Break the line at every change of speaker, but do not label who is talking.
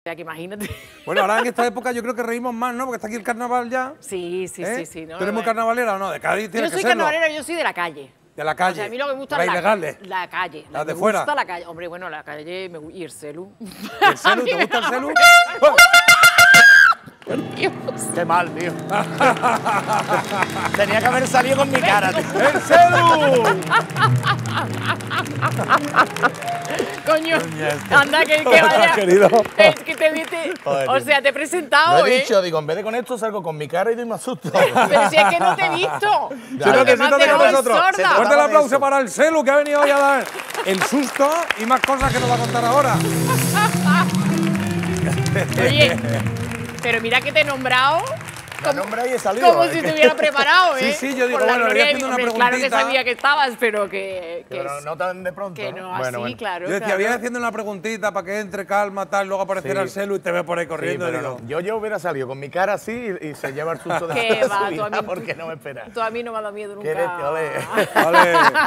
O sea, que imagínate.
Bueno, ahora en esta época yo creo que reímos más, ¿no? Porque está aquí el carnaval ya.
Sí, sí,
¿eh?
sí, sí. No,
¿Tú eres muy
no,
carnavalera o no? De Cádiz tiene
Yo
que
soy
serlo.
carnavalera, yo soy de la calle.
De la calle.
O sea, a mí lo que me gusta
La
es la,
ilegales.
la calle.
Las de
me
fuera.
gusta la calle. Hombre, bueno, la calle me y el celu.
¿El celu? ¿Te gusta el celu?
Qué mal, tío. Tenía que haber salido con mi cara, tío.
¡El celu!
Coño,
este.
anda que, que vaya.
Querido.
Es que te viste. O sea, te he presentado,
Lo he
¿eh?
dicho, digo, en vez de con esto salgo con mi cara y doy más susto.
Pero si es que no te he visto.
Siéntate,
Además,
siéntate
te
con nosotros. Fuerte el aplauso para el celu que ha venido hoy a dar el susto y más cosas que nos va a contar ahora.
Oye, pero mira que te he nombrado
La he salido.
como
es
si hubiera preparado,
Sí,
¿eh?
sí, yo digo,
Por la
bueno, le haciendo una
hombre, Claro que sabía que estabas, pero que. que
Pero
es-
no tan de pronto.
que no,
Bueno,
así,
bueno.
claro.
Yo decía,
claro.
voy haciendo una preguntita para que entre calma, tal, luego apareciera
Sí.
el celu y te ve por ahí
Sí,
corriendo. digo,
no. Yo, yo hubiera salido con mi cara así y, y se lleva el susto de su
va, tú a mí-
porque no me espera.
Tú a mí no me ha dado miedo nunca.
ole.